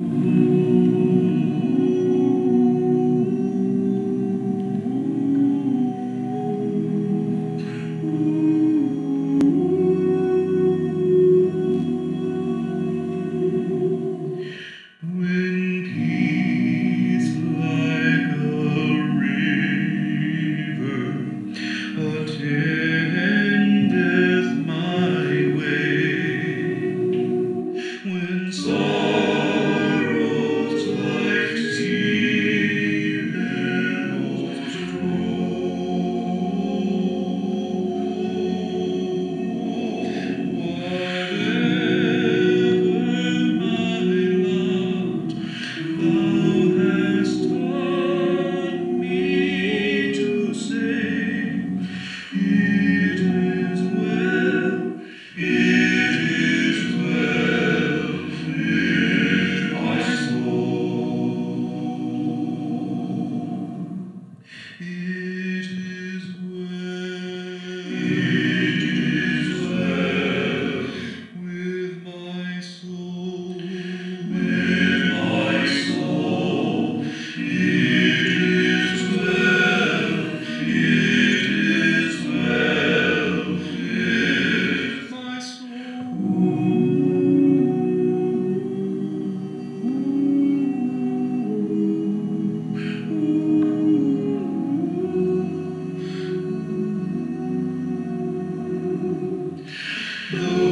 Thank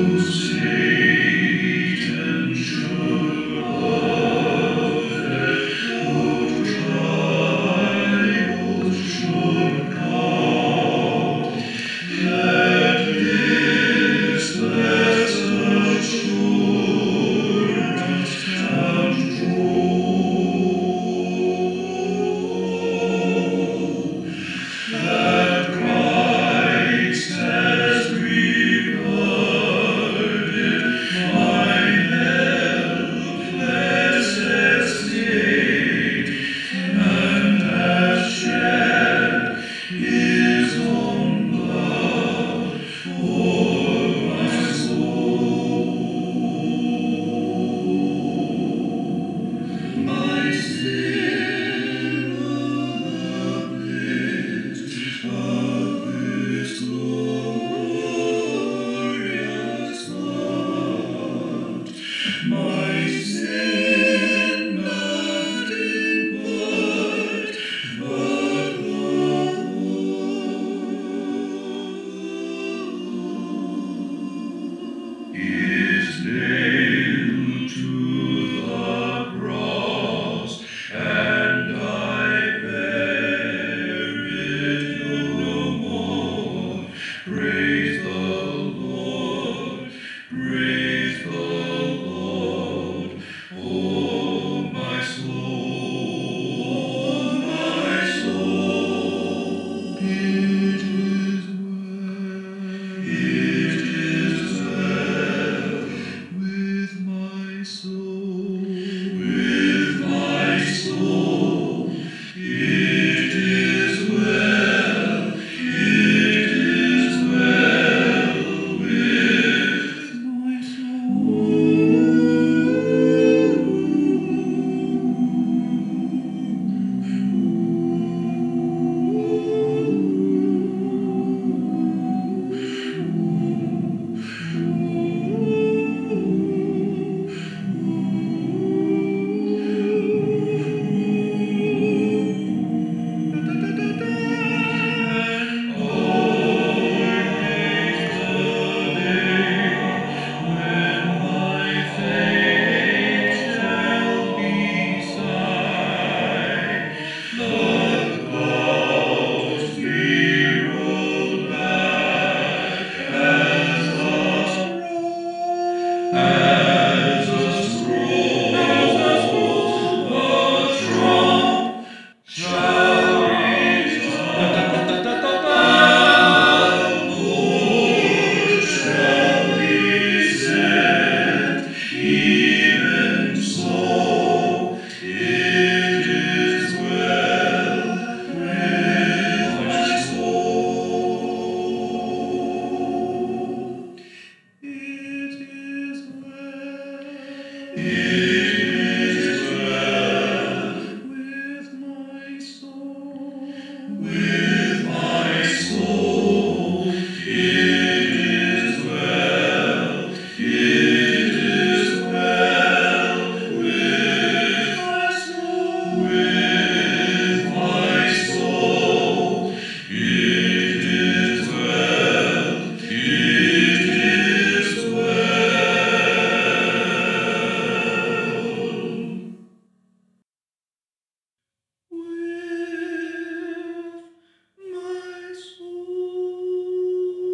Satan, true. Praise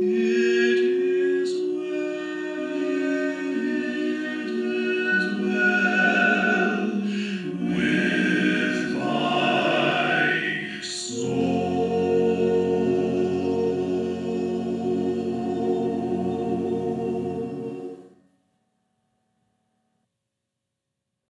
Yeah.